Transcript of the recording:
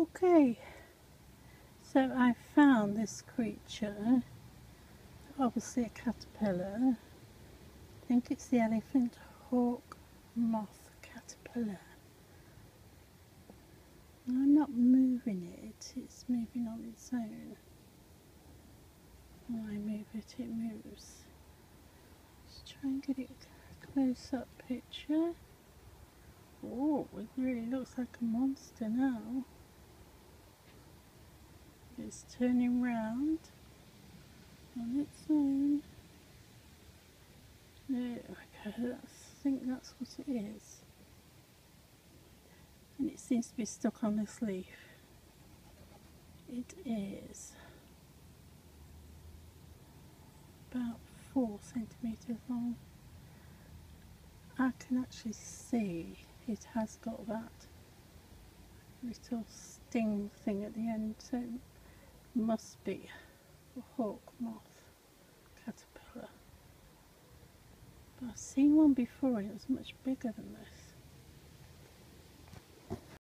Okay, so I found this creature, obviously a caterpillar. I think it's the elephant hawk moth caterpillar. I'm not moving it, it's moving on its own. When I move it, it moves. Let's try and get it close up picture. Oh, it really looks like a monster now. It's turning round on its own. Okay, that's, I think that's what it is. And it seems to be stuck on this leaf. It is about four centimetres long. I can actually see it has got that little sting thing at the end, so must be a hawk moth caterpillar. But I've seen one before and it was much bigger than this.